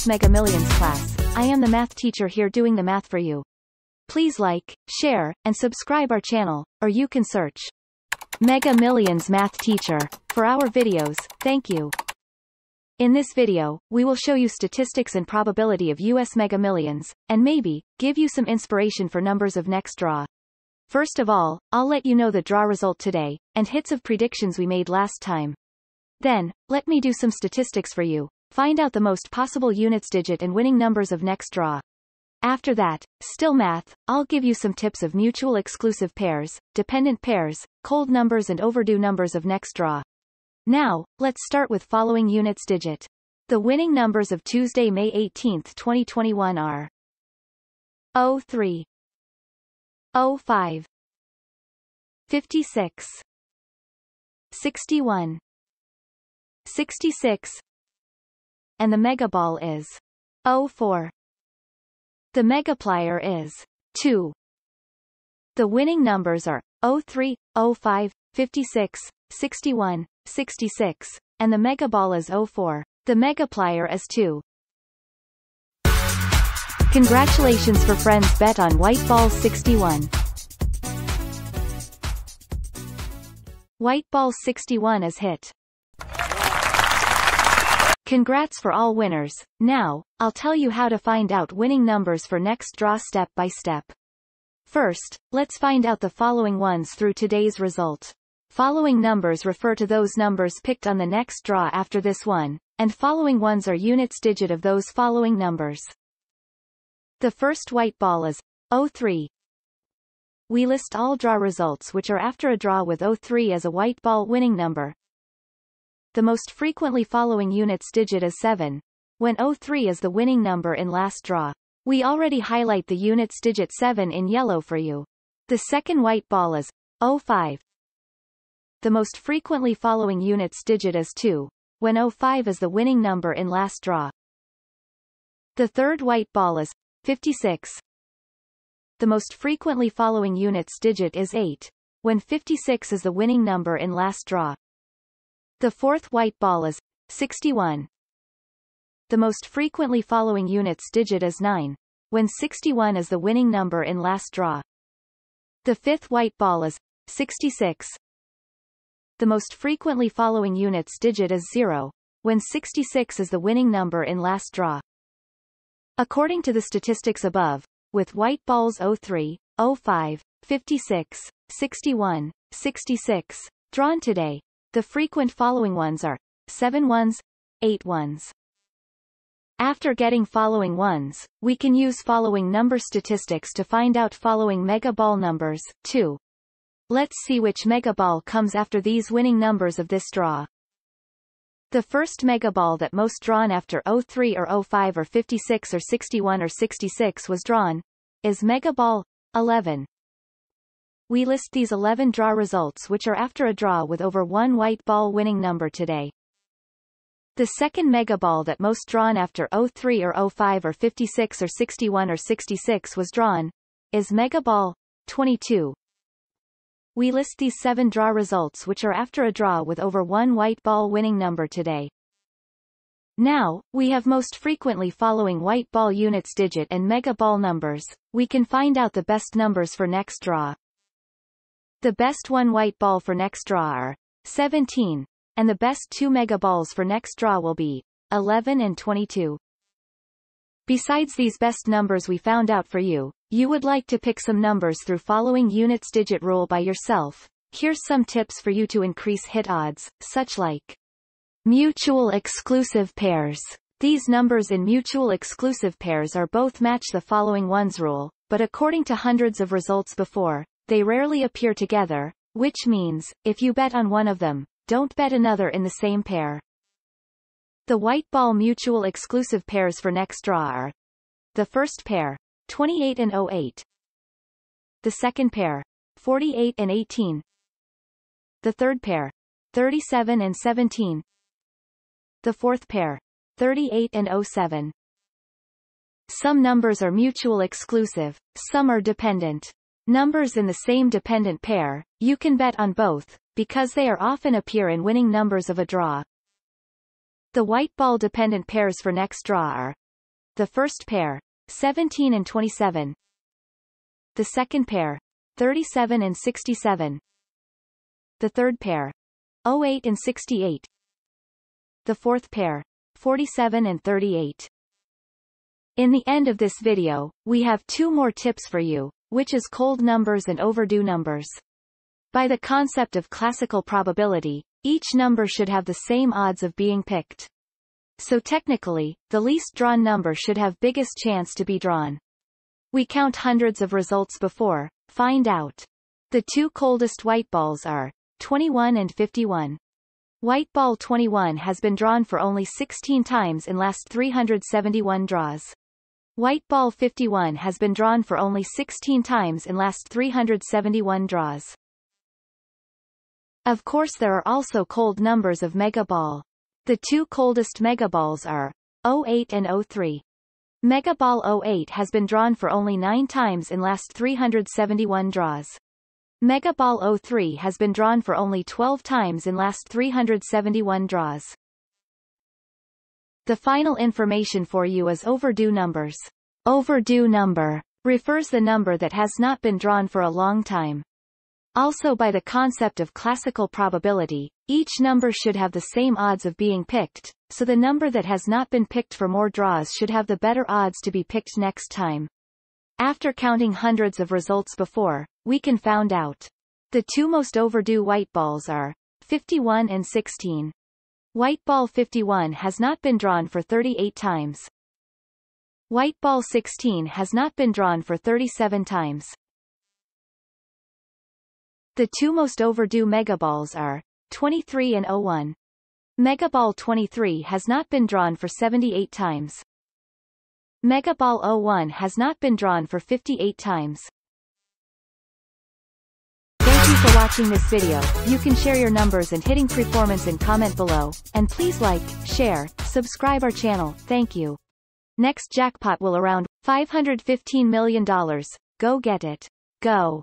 US Mega Millions class. I am the math teacher here doing the math for you. Please like, share, and subscribe our channel, or you can search Mega Millions Math Teacher for our videos. Thank you. In this video, we will show you statistics and probability of US Mega Millions, and maybe, give you some inspiration for numbers of next draw. First of all, I'll let you know the draw result today, and hits of predictions we made last time. Then, let me do some statistics for you, find out the most possible units digit and winning numbers of next draw. After that, still math, I'll give you some tips of mutual exclusive pairs, dependent pairs, cold numbers and overdue numbers of next draw. Now, let's start with following units digit. The winning numbers of Tuesday, May 18, 2021 are 03 05 56 61 66 and the megaball is 04. The megaplier is 2. The winning numbers are 03, 05, 56, 61, 66, and the megaball is 04. The megaplier is 2. Congratulations for friends bet on White Ball 61. White Ball 61 is hit. Congrats for all winners. Now, I'll tell you how to find out winning numbers for next draw step by step. First, let's find out the following ones through today's result. Following numbers refer to those numbers picked on the next draw after this one, and following ones are units digit of those following numbers. The first white ball is 03. We list all draw results which are after a draw with 03 as a white ball winning number, the most frequently following units digit is 7, when 03 is the winning number in last draw. We already highlight the units digit 7 in yellow for you. The second white ball is 05. The most frequently following units digit is 2, when 05 is the winning number in last draw. The third white ball is 56. The most frequently following units digit is 8, when 56 is the winning number in last draw. The fourth white ball is 61. The most frequently following units digit is 9, when 61 is the winning number in last draw. The fifth white ball is 66. The most frequently following units digit is 0, when 66 is the winning number in last draw. According to the statistics above, with white balls 03, 05, 56, 61, 66, drawn today, the frequent following ones are 7 ones, 8 ones. After getting following ones, we can use following number statistics to find out following mega ball numbers, too. Let's see which mega ball comes after these winning numbers of this draw. The first mega ball that most drawn after 03 or 05 or 56 or 61 or 66 was drawn, is mega ball 11. We list these 11 draw results which are after a draw with over one white ball winning number today. The second mega ball that most drawn after 03 or 05 or 56 or 61 or 66 was drawn, is mega ball 22. We list these seven draw results which are after a draw with over one white ball winning number today. Now, we have most frequently following white ball units digit and mega ball numbers, we can find out the best numbers for next draw. The best one white ball for next draw are 17, and the best two mega balls for next draw will be 11 and 22. Besides these best numbers we found out for you, you would like to pick some numbers through following units digit rule by yourself. Here's some tips for you to increase hit odds, such like mutual exclusive pairs. These numbers in mutual exclusive pairs are both match the following ones rule, but according to hundreds of results before, they rarely appear together, which means, if you bet on one of them, don't bet another in the same pair. The white ball mutual exclusive pairs for next draw are the first pair, 28 and 08. The second pair, 48 and 18. The third pair, 37 and 17. The fourth pair, 38 and 07. Some numbers are mutual exclusive, some are dependent. Numbers in the same dependent pair, you can bet on both, because they are often appear in winning numbers of a draw. The white ball dependent pairs for next draw are the first pair, 17 and 27. The second pair, 37 and 67. The third pair, 08 and 68. The fourth pair, 47 and 38. In the end of this video, we have two more tips for you, which is cold numbers and overdue numbers. By the concept of classical probability, each number should have the same odds of being picked. So technically, the least drawn number should have biggest chance to be drawn. We count hundreds of results before, find out. The two coldest white balls are 21 and 51. White ball 21 has been drawn for only 16 times in last 371 draws. White ball 51 has been drawn for only 16 times in last 371 draws. Of course there are also cold numbers of mega ball. The two coldest megaballs are 08 and 03. Megaball 08 has been drawn for only 9 times in last 371 draws. Megaball 03 has been drawn for only 12 times in last 371 draws. The final information for you is overdue numbers. Overdue number refers the number that has not been drawn for a long time. Also by the concept of classical probability, each number should have the same odds of being picked, so the number that has not been picked for more draws should have the better odds to be picked next time. After counting hundreds of results before, we can found out. The two most overdue white balls are 51 and 16. White ball 51 has not been drawn for 38 times. White ball 16 has not been drawn for 37 times. The two most overdue megaballs are 23 and 01. Megaball 23 has not been drawn for 78 times. Megaball 01 has not been drawn for 58 times. For watching this video. You can share your numbers and hitting performance and comment below, and please like, share, subscribe our channel, thank you. Next jackpot will around $515 million. Go get it. Go.